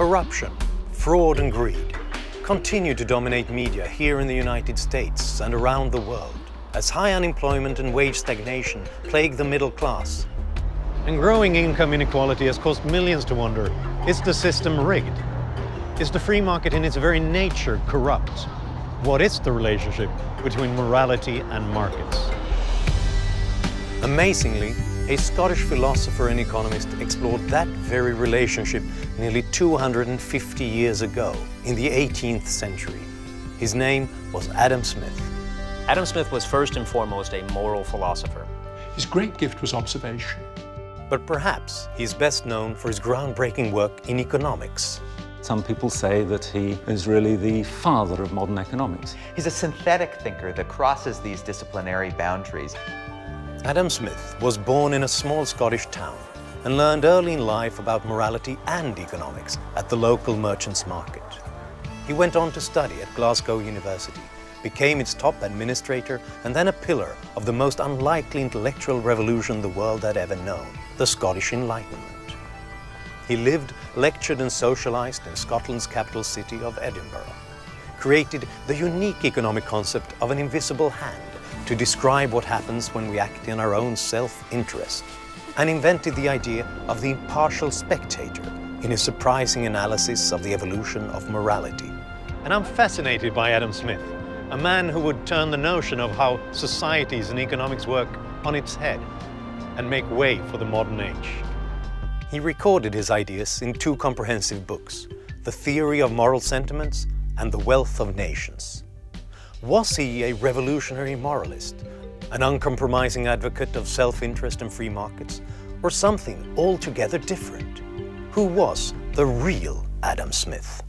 Corruption, fraud and greed continue to dominate media here in the United States and around the world as high unemployment and wage stagnation plague the middle class. And growing income inequality has caused millions to wonder, is the system rigged? Is the free market in its very nature corrupt? What is the relationship between morality and markets? Amazingly, a Scottish philosopher and economist explored that very relationship nearly 250 years ago, in the 18th century. His name was Adam Smith. Adam Smith was first and foremost a moral philosopher. His great gift was observation. But perhaps he's best known for his groundbreaking work in economics. Some people say that he is really the father of modern economics. He's a synthetic thinker that crosses these disciplinary boundaries. Adam Smith was born in a small Scottish town and learned early in life about morality and economics at the local merchants' market. He went on to study at Glasgow University, became its top administrator and then a pillar of the most unlikely intellectual revolution the world had ever known, the Scottish Enlightenment. He lived, lectured and socialized in Scotland's capital city of Edinburgh, created the unique economic concept of an invisible hand to describe what happens when we act in our own self-interest, and invented the idea of the impartial spectator in his surprising analysis of the evolution of morality. And I'm fascinated by Adam Smith, a man who would turn the notion of how societies and economics work on its head and make way for the modern age. He recorded his ideas in two comprehensive books, The Theory of Moral Sentiments and The Wealth of Nations. Was he a revolutionary moralist, an uncompromising advocate of self-interest and free markets, or something altogether different? Who was the real Adam Smith?